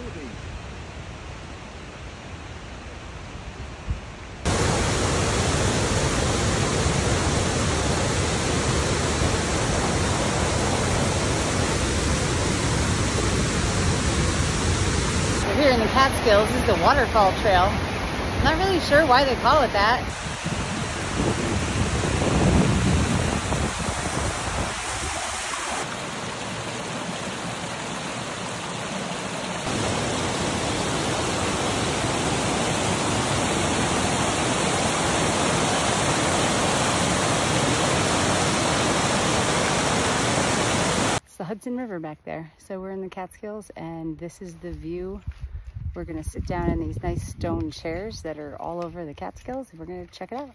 moving. Here in the Catskills. Is the waterfall trail. Not really sure why they call it that. The Hudson River back there. So we're in the Catskills and this is the view. We're gonna sit down in these nice stone chairs that are all over the Catskills. We're gonna check it out.